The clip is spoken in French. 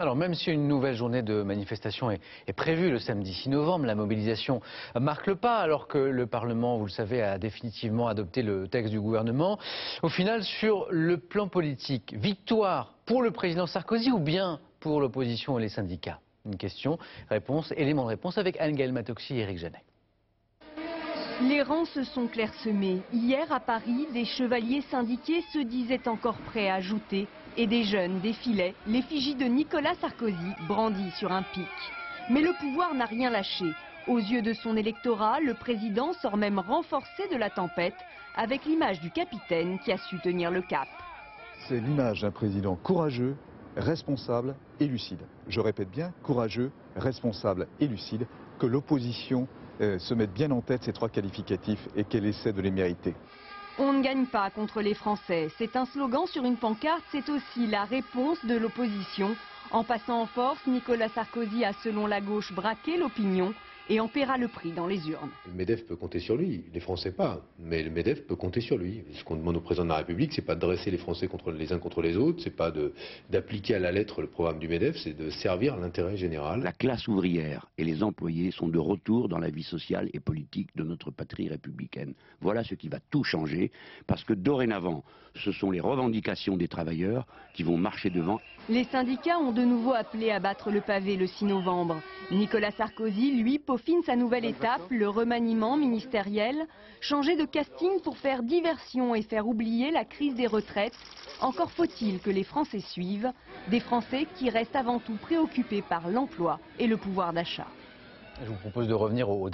Alors même si une nouvelle journée de manifestation est, prévue le samedi 6 novembre, la mobilisation marque le pas alors que le Parlement, vous le savez, a définitivement adopté le texte du gouvernement. Au final, sur le plan politique, victoire pour le président Sarkozy ou bien pour l'opposition et les syndicats? Une question, réponse, élément de réponse avec Anne-Gaëlle Matoxy et Eric Janet. Les rangs se sont clairsemés. Hier, à Paris, des chevaliers syndiqués se disaient encore prêts à ajouter et des jeunes défilaient l'effigie de Nicolas Sarkozy brandie sur un pic. Mais le pouvoir n'a rien lâché. Aux yeux de son électorat, le président sort même renforcé de la tempête avec l'image du capitaine qui a su tenir le cap. C'est l'image d'un président courageux, responsable et lucide. Je répète bien, courageux, responsable et lucide, que l'opposition euh, se mette bien en tête ces trois qualificatifs et qu'elle essaie de les mériter. On ne gagne pas contre les Français. C'est un slogan sur une pancarte, c'est aussi la réponse de l'opposition. En passant en force, Nicolas Sarkozy a, selon la gauche, braqué l'opinion et en paiera le prix dans les urnes. Le MEDEF peut compter sur lui, les Français pas, mais le MEDEF peut compter sur lui. Ce qu'on demande au président de la République, c'est pas de dresser les Français contre les uns contre les autres, c'est pas d'appliquer à la lettre le programme du MEDEF, c'est de servir l'intérêt général. La classe ouvrière et les employés sont de retour dans la vie sociale et politique de notre patrie républicaine. Voilà ce qui va tout changer, parce que dorénavant, ce sont les revendications des travailleurs qui vont marcher devant. Les syndicats ont de nouveau appelé à battre le pavé le 6 novembre. Nicolas Sarkozy, lui, peaufine sa nouvelle étape, le remaniement ministériel. Changer de casting pour faire diversion et faire oublier la crise des retraites. Encore faut-il que les Français suivent, des Français qui restent avant tout préoccupés par l'emploi et le pouvoir d'achat. Je vous propose de revenir au.